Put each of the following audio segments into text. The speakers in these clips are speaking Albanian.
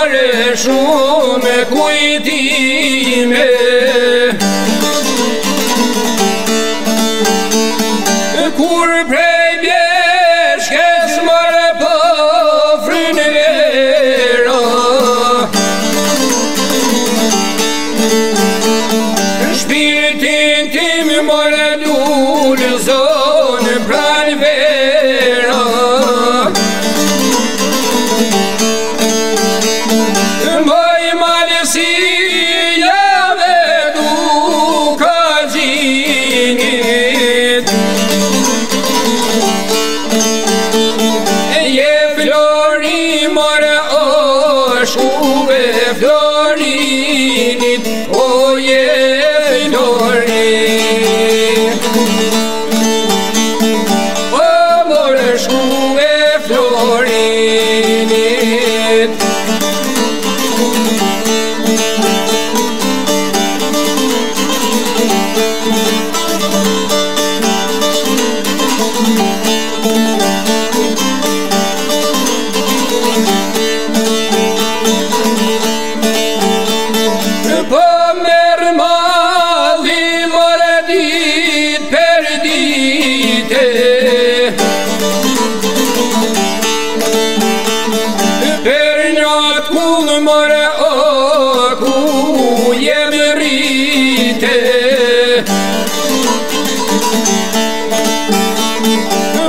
fare shumë kujtime Ei, ei, numara akuje merite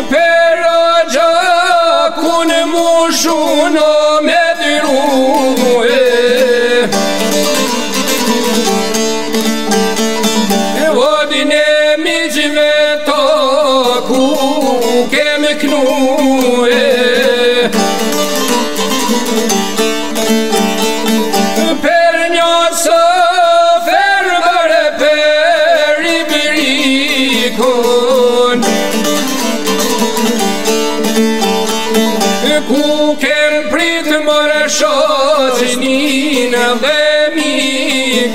Perađa kun mušu na medruje Vodine mi džve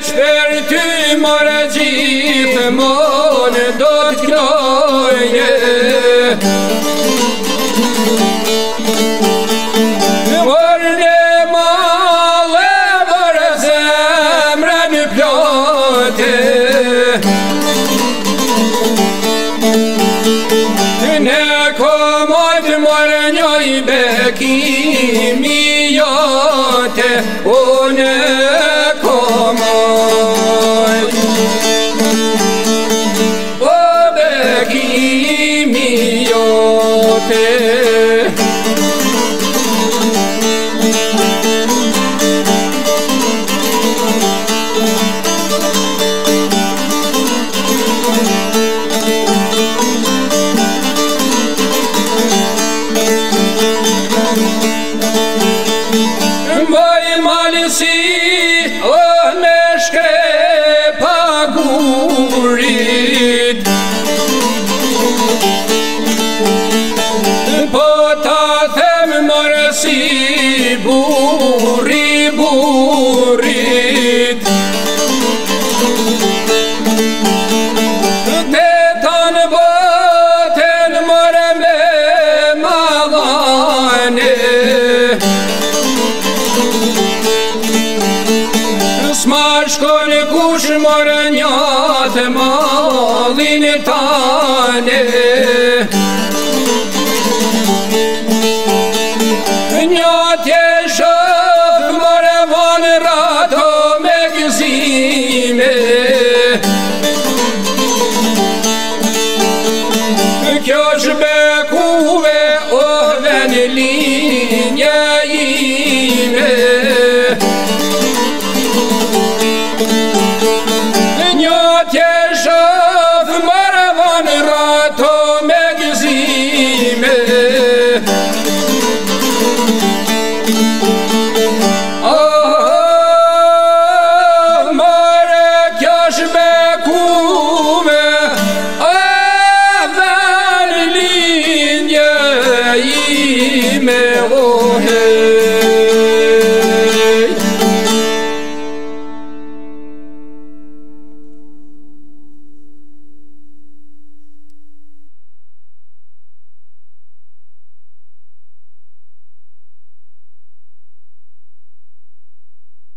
Ne qper ty mor djitë, mon do t'knojë Mor ne male, mor zemrën pjote Neko majtë mor njojë, be ki mi Muzikë Baj malësi o neshke A shkon kush mërë njatë malinë të tanë Njatë e shëtë mërë vanë rratë me gëzime Kjo shbe kuve o ven linje i